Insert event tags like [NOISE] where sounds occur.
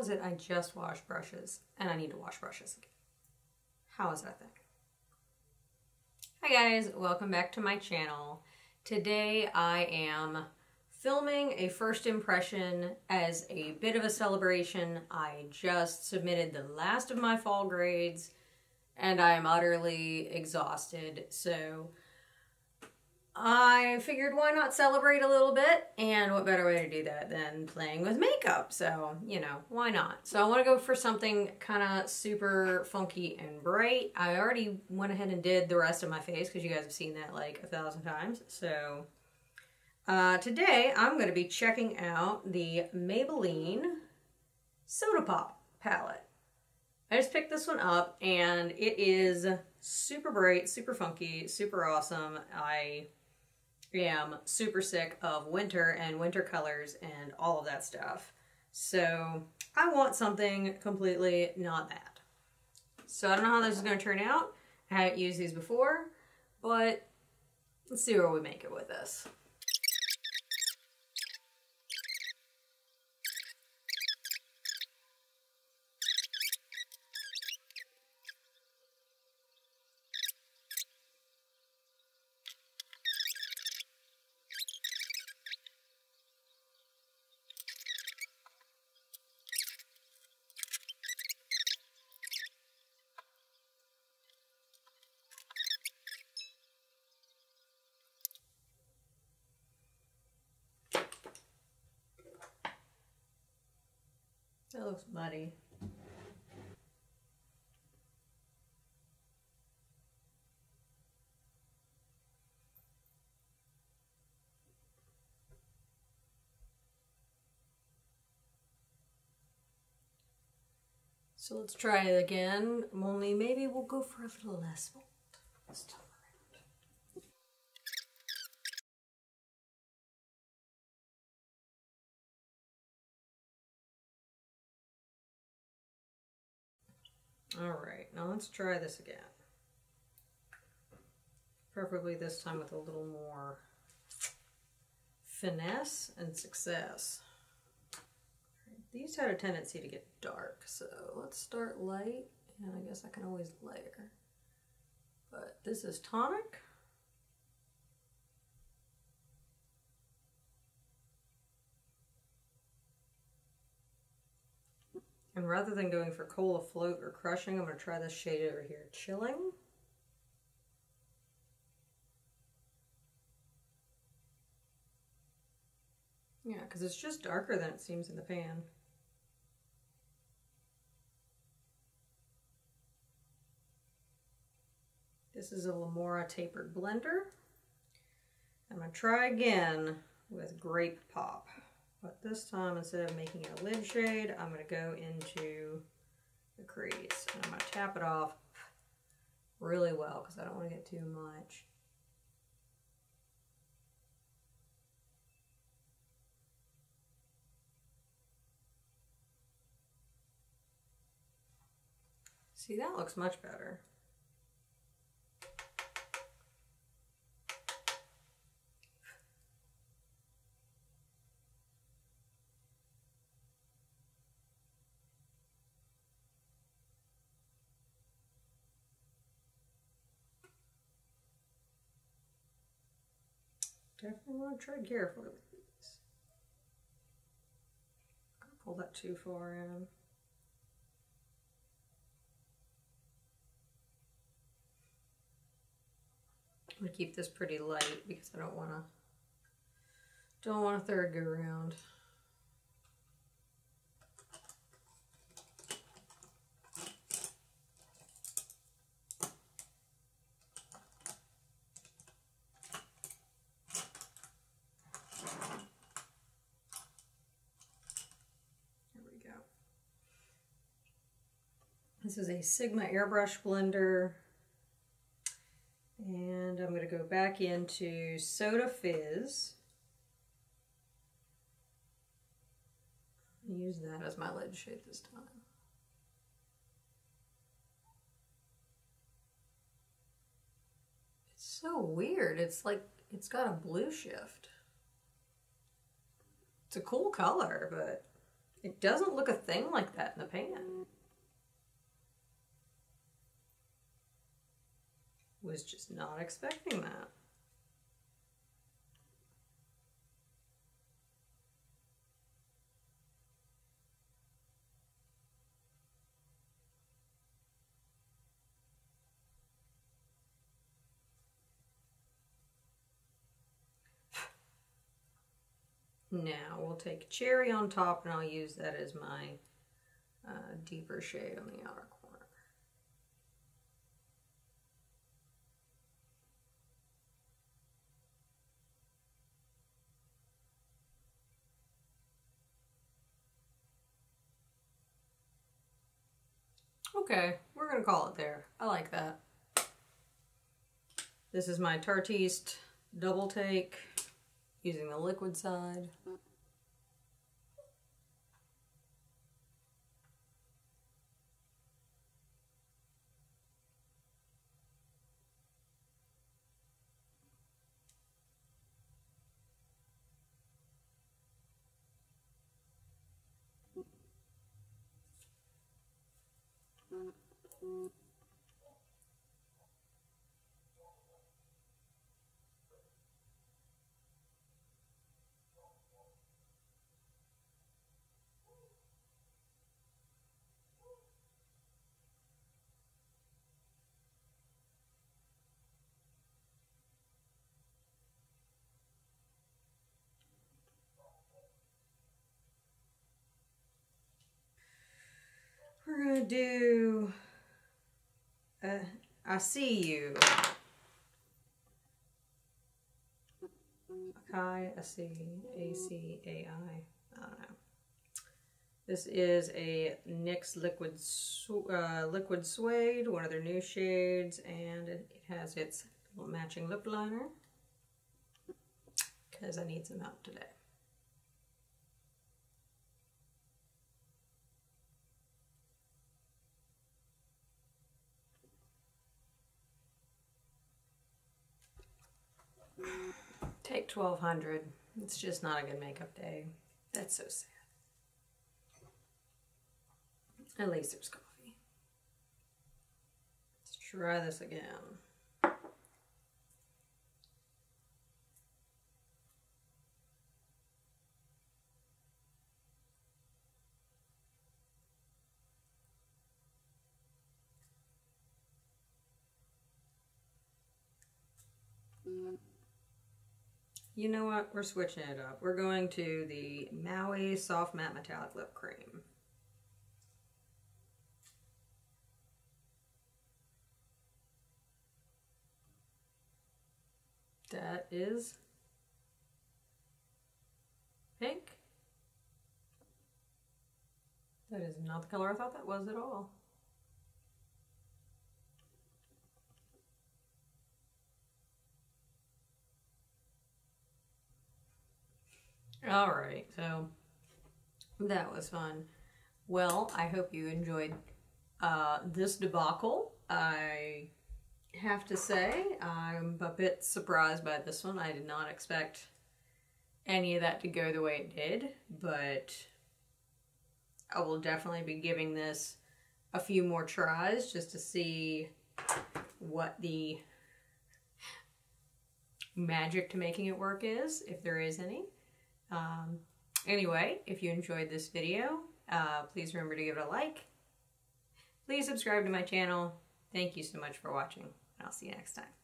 is it I just washed brushes and I need to wash brushes again? How is that thing? Hi guys, welcome back to my channel. Today I am filming a first impression as a bit of a celebration. I just submitted the last of my fall grades and I am utterly exhausted. So I figured why not celebrate a little bit? And what better way to do that than playing with makeup? So, you know, why not? So I want to go for something kind of super funky and bright. I already went ahead and did the rest of my face because you guys have seen that like a thousand times. So uh, today I'm going to be checking out the Maybelline Soda Pop palette. I just picked this one up and it is super bright, super funky, super awesome. I am super sick of winter and winter colors and all of that stuff. So I want something completely not that. So I don't know how this is going to turn out. I haven't used these before, but let's see where we make it with this. Looks muddy. So let's try it again, only maybe we'll go for a little less this time. All right, now let's try this again. Preferably this time with a little more finesse and success. These had a tendency to get dark, so let's start light, and I guess I can always layer. But this is tonic. And rather than going for Cola Float or Crushing, I'm going to try this shade over here, Chilling. Yeah, because it's just darker than it seems in the pan. This is a Lamora Tapered Blender. I'm going to try again with Grape Pop. But this time, instead of making a lid shade, I'm going to go into the crease. And I'm going to tap it off really well because I don't want to get too much. See, that looks much better. Definitely want to tread carefully with these. Don't pull that too far in. I'm gonna keep this pretty light because I don't want to don't want a third go around. This is a Sigma airbrush blender. And I'm going to go back into Soda Fizz. Use that as my lid shade this time. It's so weird. It's like, it's got a blue shift. It's a cool color, but It doesn't look a thing like that in the pan. Was just not expecting that. [SIGHS] Now we'll take cherry on top and I'll use that as my uh, deeper shade on the outer corner. Okay, we're gonna call it there. I like that. This is my Tarteist double take using the liquid side. We're gonna do uh, I see you. Akai, I see, A C A I. I don't know. This is a NYX liquid uh, liquid suede, one of their new shades, and it, it has its matching lip liner because I need some help today. Take 1200. It's just not a good makeup day. That's so sad. At least there's coffee. Let's try this again. You know what? We're switching it up. We're going to the Maui Soft Matte Metallic Lip Cream. That is pink. That is not the color I thought that was at all. All right, so that was fun. Well, I hope you enjoyed uh, this debacle. I have to say, I'm a bit surprised by this one. I did not expect any of that to go the way it did, but I will definitely be giving this a few more tries just to see what the magic to making it work is, if there is any. Um, anyway, if you enjoyed this video, uh, please remember to give it a like. Please subscribe to my channel. Thank you so much for watching, and I'll see you next time.